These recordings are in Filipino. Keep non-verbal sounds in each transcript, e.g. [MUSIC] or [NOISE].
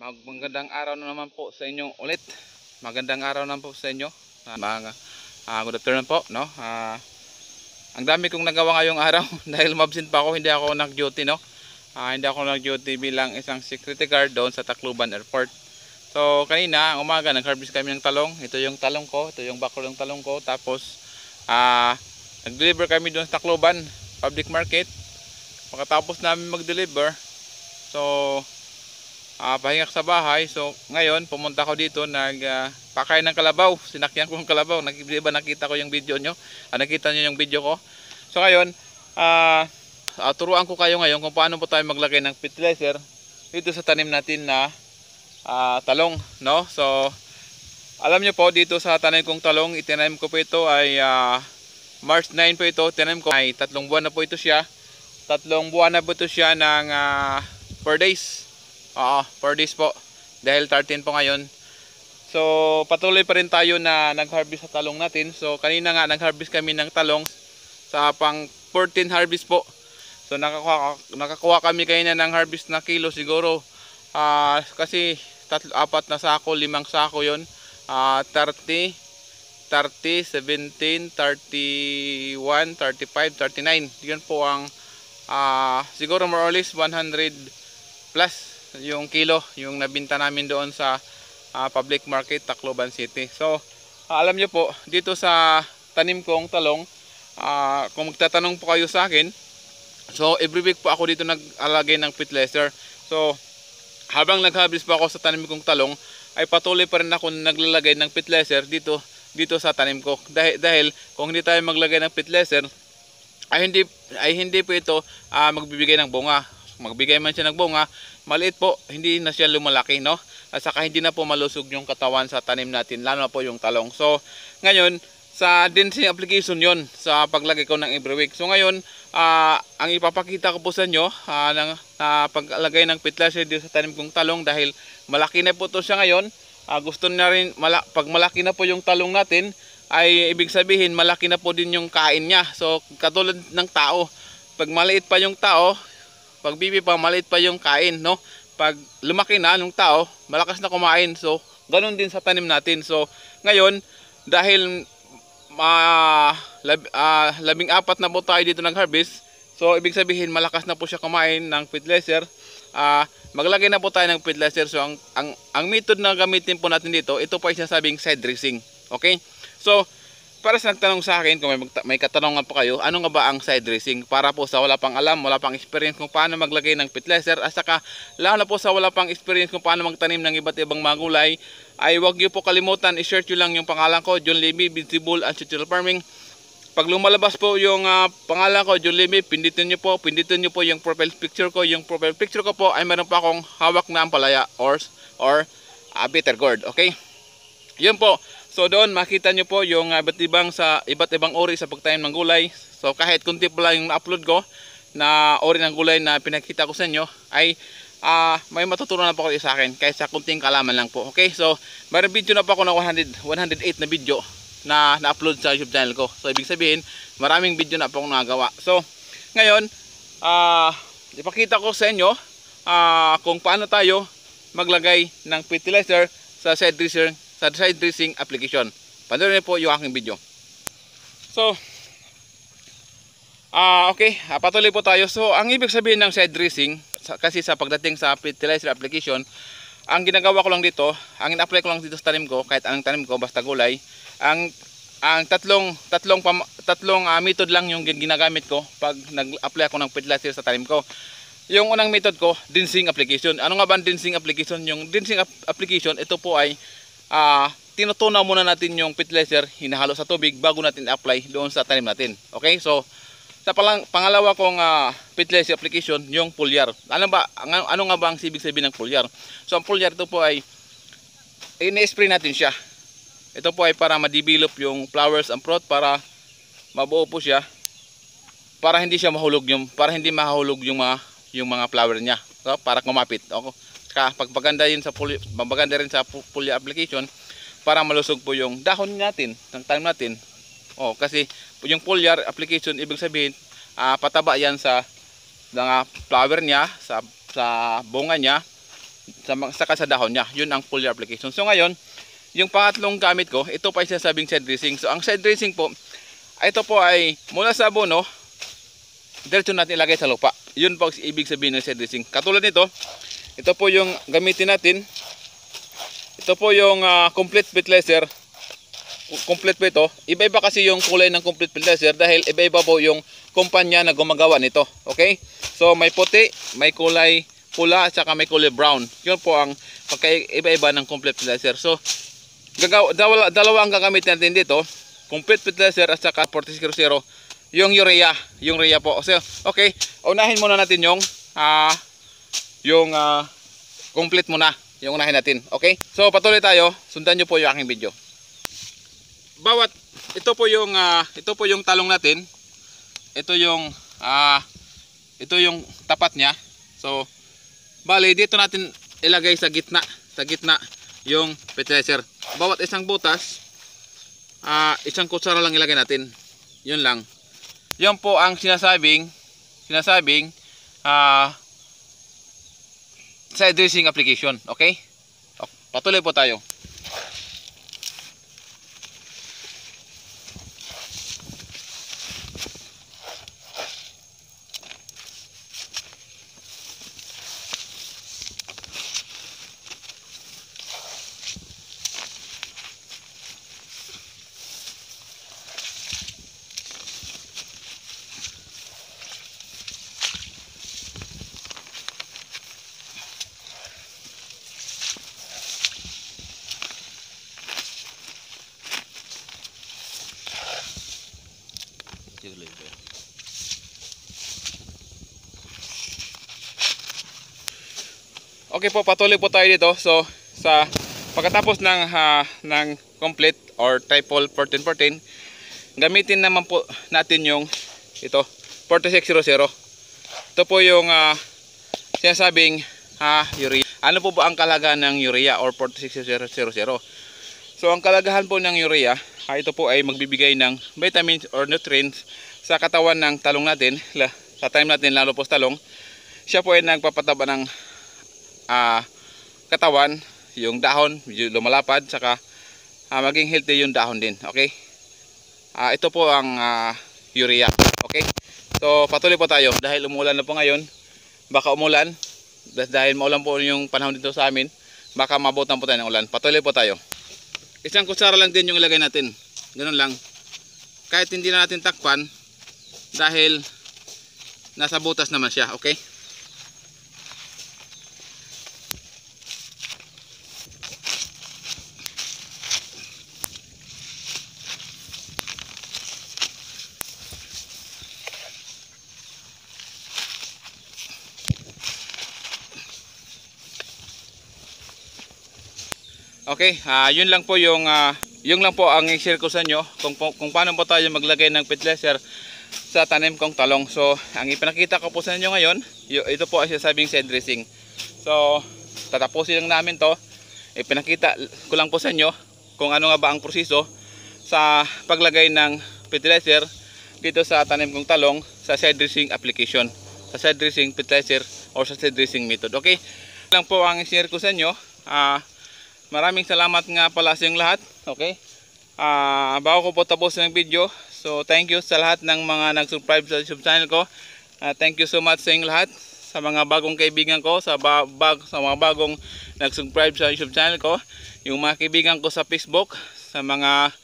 Mag- Magandang araw na naman po sa inyo ulit. Magandang araw naman po sa inyo. Ah, mga ah, good afternoon po, no? Ah, ang dami kong nagawa ngayong [LAUGHS] araw dahil mabsent pa ako, hindi ako nag-duty, no? Ah, hindi ako nag-duty bilang isang security guard doon sa Tacloban Airport. So, kanina, umaga, nag-harvest kami ng talong. Ito yung talong ko, ito yung bakul ng talong ko. Tapos, ah, nag-deliver kami doon sa Tacloban Public Market. Pagkatapos namin mag-deliver, so, ah pahinga sa bahay. So, ngayon, pumunta ko dito, nagpakain ng kalabaw. Sinakyan ko yung kalabaw. Nak- Di nakita ko yung video nyo? Ah, nakita nyo yung video ko? So, ngayon, ah, ah, turuan ko kayo ngayon kung paano po tayo maglagay ng fertilizer dito sa tanim natin na ah, talong, no? So, alam nyo po, dito sa tanim kong talong, itinanim ko po ito ay ah, March 9 po ito. Tinanim ko ay tatlong buwan na po ito siya. Tatlong buwan na po ito siya ng 4 days. Oo, 4 days po. Dahil 13 po ngayon. So, patuloy pa rin tayo na nag-harvest sa talong natin. So, kanina nga nag-harvest kami ng talong sa pang 14 harvest po. So, nakakuha, nakakuha kami kanina ng harvest na kilo siguro. Ah, kasi tatlo, apat na sako, limang sako yon Ah, 30, 30, 17, 31, 35, 39. Yun po ang ah, siguro more or less 100 plus yung kilo yung nabinta namin doon sa ah, public market Tacloban City. So, ah, alam niyo po, dito sa tanim kong talong, ah, kung magtatanong po kayo sa akin, so every week po ako dito nag-alagay ng fertilizer. So, habang nag-harvest pa ako sa tanim kong talong, ay patuloy pa rin ako naglalagay ng fertilizer dito dito sa tanim ko. Dahil, dahil kung hindi tayo maglagay ng fertilizer, ay hindi ay hindi po ito ah, magbibigay ng bunga. Magbigay man siya ng bunga, maliit po, hindi na siya lumalaki, no? At saka hindi na po malusog yung katawan sa tanim natin, lalo na po yung talong. So, ngayon, sa density application yon sa paglagay ko ng every week. So ngayon, ah, ang ipapakita ko po sa inyo ah, ng na paglagay ng fertilizer dito sa tanim kong talong dahil malaki na po to siya ngayon. Ah, gusto na rin mala, pag malaki na po yung talong natin ay ibig sabihin malaki na po din yung kain niya. So katulad ng tao, pag maliit pa yung tao, pag bibi pa maliit pa yung kain, no? Pag lumaki na yung tao, malakas na kumain. So ganun din sa tanim natin. So ngayon dahil ma lab, ah, labing apat na po tayo dito ng harvest. So ibig sabihin malakas na po siya kumain ng fertilizer. Ah, maglagay na po tayo ng fertilizer. So ang ang ang method na gamitin po natin dito, ito po ay sinasabing side dressing. Okay? So para sa nagtanong sa akin, kung may, may katanungan po kayo, ano nga ba ang side dressing? Para po sa wala pang alam, wala pang experience kung paano maglagay ng fertilizer, at saka lalo na po sa wala pang experience kung paano magtanim ng iba't ibang mga gulay, ay huwag niyo po kalimutan, i-search nyo lang yung pangalan ko, John Levy, Vegetable and Social Farming. Pag lumalabas po yung ah, pangalan ko, John Levy, pindutin nyo po, pindutin nyo po yung profile picture ko. Yung profile picture ko po ay meron pa akong hawak na ampalaya or, or ah, bitter gourd, okay? Yun po. So doon makita nyo po yung ah, iba't ibang sa iba't ibang uri sa pagtanim ng gulay. So kahit kunti pa lang yung na-upload ko na uri ng gulay na pinakita ko sa inyo ay ah, may matutunan na po kayo sa akin kahit sa kunting kalaman lang po. Okay? So mayroon video na po ako ng 100 108 na video na na-upload sa YouTube channel ko. So ibig sabihin, maraming video na po akong nagawa. So ngayon, ah ipakita ko sa inyo ah, kung paano tayo maglagay ng fertilizer sa side dressing sa side dressing application. Panoorin niyo po yung aking video. So, ah okay, ah, patuloy po tayo. So, ang ibig sabihin ng side dressing, kasi sa pagdating sa fertilizer application, ang ginagawa ko lang dito, ang in-apply ko lang dito sa tanim ko, kahit anong tanim ko, basta gulay, ang ang tatlong tatlong pam, tatlong ah, method lang yung gin- ginagamit ko pag nag-apply ako ng fertilizer sa tanim ko. Yung unang method ko, densing application. Ano nga ba ang densing application? Yung densing ap- application, ito po ay ah tinutunaw muna natin yung fertilizer, hinahalo sa tubig bago natin apply doon sa tanim natin. Okay? So, sa palang, pangalawa kong ah, fertilizer application, yung foliar. Ano ba, ang- ano nga ba ang ibig sabihin ng foliar? So, ang foliar ito po ay ini-spray natin siya. Ito po ay para ma-develop yung flowers and fruit para mabuo po siya para hindi siya mahulog yung para hindi mahulog yung mga yung mga flower niya. So, para kumapit. Okay. Saka pagpaganda yun sa puli, maganda rin sa pu- foliar application para malusog po yung dahon natin ng tanim natin. Oh, kasi yung foliar application ibig sabihin ah, pataba yan sa mga flower niya, sa sa bunga niya sa, saka sa dahon niya. Yun ang foliar application. So ngayon, yung pangatlong gamit ko, ito pa yung sinasabing side dressing. So ang side dressing po, ito po ay mula sa abono, diretso natin ilagay sa lupa. Yun po ibig sabihin ng side dressing. Katulad nito, ito po yung gamitin natin. Ito po yung ah, complete fertilizer. Complete po ito. Iba-iba kasi yung kulay ng complete fertilizer dahil iba-iba po yung kumpanya na gumagawa nito. Okay? So may puti, may kulay pula at saka may kulay brown. Yun po ang pagkaiba-iba ng complete fertilizer. So gagawa, dalawa, dalawa ang gagamitin natin dito. Complete fertilizer at saka 4000 yung urea, yung urea po. So, okay, unahin muna natin yung ah yung ah, complete muna, yung unahin natin. Okay? So patuloy tayo, sundan niyo po yung aking video. Bawat ito po yung ah, ito po yung talong natin. Ito yung ah ito yung tapat niya. So bali dito natin ilagay sa gitna, sa gitna yung fertilizer. Bawat isang butas ah isang kutsara lang ilagay natin. Yun lang. Yun po ang sinasabing sinasabing ah side dressing application. Okay? Patuloy po tayo. Okay po, patuloy po tayo dito. So, sa pagkatapos ng ah, ng complete or triple 1414, gamitin naman po natin yung ito, 4600. Ito po yung ah, sinasabing ah, urea. Ano po ba ang kalagahan ng urea or 4600? So, ang kalagahan po ng urea, ah, ito po ay magbibigay ng vitamins or nutrients sa katawan ng talong natin. Sa time natin, lalo po sa talong, siya po ay nagpapataba ng ah, katawan, yung dahon, lumalapad, saka ah, maging healthy yung dahon din. Okay? Ah, ito po ang ah, urea. Okay? So, patuloy po tayo. Dahil umulan na po ngayon, baka umulan. dah- Dahil maulan po yung panahon dito sa amin, baka mabutan po tayo ng ulan. Patuloy po tayo. Isang kutsara lang din yung ilagay natin. Ganun lang. Kahit hindi na natin takpan, dahil nasa butas naman siya. Okay? Okay, ah yun lang po yung ah, yun lang po ang i-share ko sa inyo kung, kung, paano po tayo maglagay ng fertilizer sa tanim kong talong. So, ang ipinakita ko po sa inyo ngayon, ito po ay sinasabing seed dressing. So, tatapusin lang namin to. Ipinakita ko lang po sa inyo kung ano nga ba ang proseso sa paglagay ng fertilizer dito sa tanim kong talong sa seed dressing application. Sa seed dressing fertilizer or sa seed dressing method. Okay? Lang po ang i-share ko sa inyo. Ah, Maraming salamat nga pala sa inyong lahat. Okay? Ah, bago ko po tapos ng video, so thank you sa lahat ng mga nag-subscribe sa YouTube channel ko. Ah, thank you so much sa inyong lahat sa mga bagong kaibigan ko, sa ba- bag sa mga bagong nag-subscribe sa YouTube channel ko, yung mga kaibigan ko sa Facebook, sa mga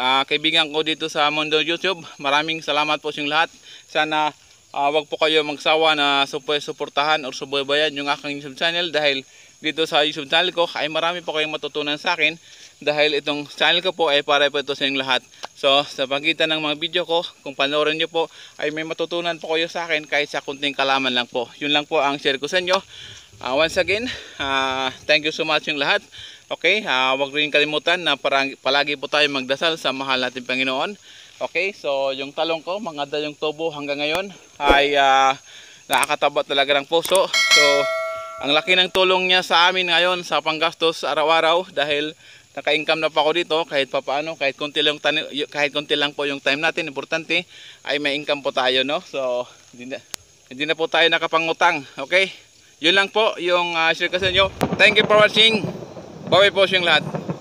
ah, kaibigan ko dito sa Mundo YouTube. Maraming salamat po sa inyong lahat. Sana ah, wag po kayo magsawa na supo- suportahan or subaybayan yung aking YouTube channel dahil dito sa YouTube channel ko ay marami po kayong matutunan sa akin dahil itong channel ko po ay para po ito sa inyong lahat. So sa pagitan ng mga video ko, kung panoorin nyo po ay may matutunan po kayo sa akin kahit sa kunting kalaman lang po. Yun lang po ang share ko sa inyo. Ah, once again, ah, thank you so much yung lahat. Okay, ah, wag rin kalimutan na parang, palagi po tayo magdasal sa mahal nating Panginoon. Okay, so yung talong ko, mga yung tubo hanggang ngayon ay ah, nakakataba talaga ng puso. So ang laki ng tulong niya sa amin ngayon sa panggastos araw-araw dahil naka-income na pa ako dito kahit papaano kahit konti lang kahit konti lang po yung time natin importante ay may income po tayo no so hindi na, hindi na po tayo nakapangutang okay yun lang po yung ah, share ko sa inyo. Thank you for watching. Bye po sa lahat.